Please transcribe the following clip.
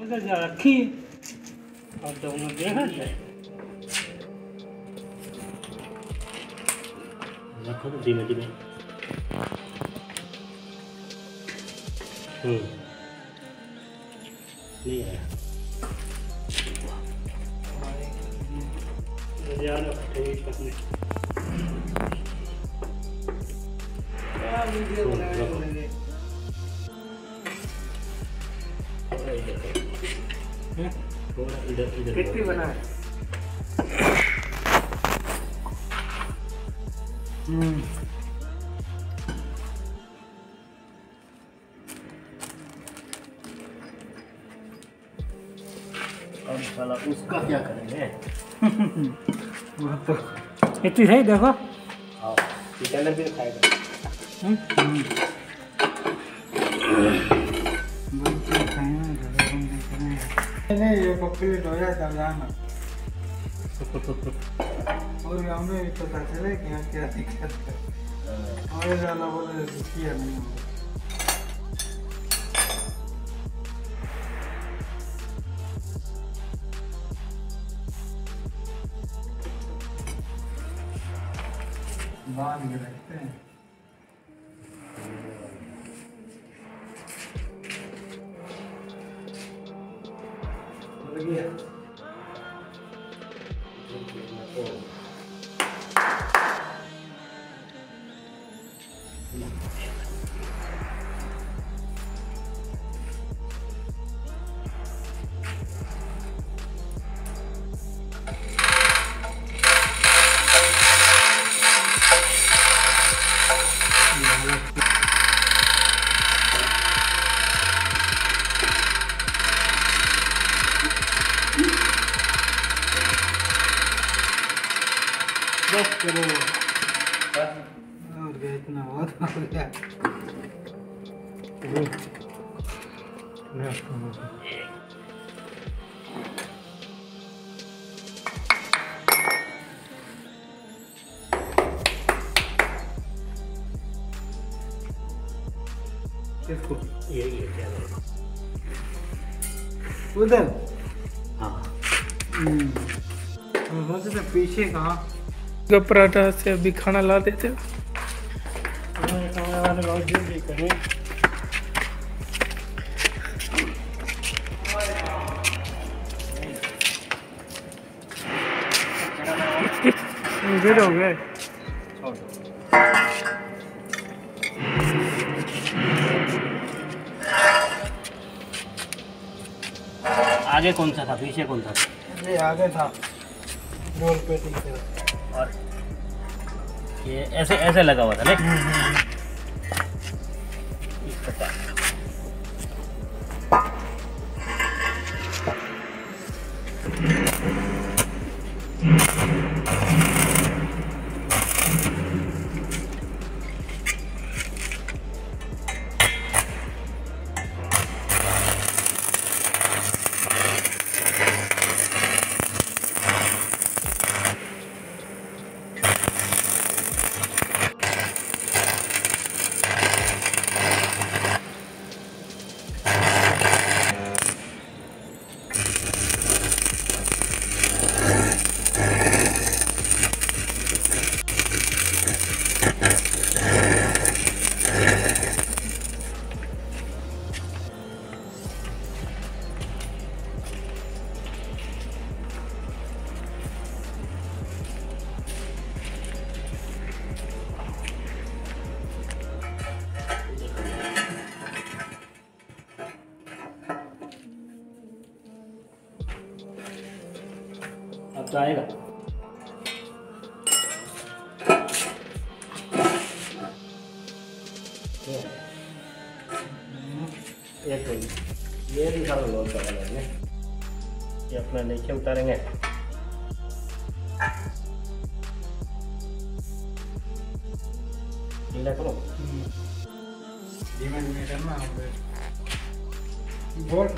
रखी। और तो उन्हें देखा है रखो तो धीमे धीमे। हम्म। नहीं आया। यार थोड़ा इधर इधर कितनी करो। बना है हम्म अब साला उसका क्या करेंगे? तो इतनी सही देखो। हाँ भी खाएगा नहीं ये कंप्लीट हो जाता और हमें भी पता चले कि यहाँ क्या दिक्कत है हमारे ज़्यादा बोले किया नहीं बाँध के रखते हो। Thank you. बस करो। और क्या इतना बहुत हो गया। किसको? ये ये क्या उधर? हाँ। मुझे तो पीछे कहाँ? का पराठा से अभी खाना ला देते इधर हो गए। आगे कौन सा था? पीछे कौन सा ये आगे था। रोल पेटी की तरफ़ और ये ऐसे ऐसे लगा हुआ था ना इस प्रकार तो आएगा। एक ये भी सारा लोड का वाला ये अपना नीचे उतारेंगे। ढीला करो। धीमे धीमे करना बोल।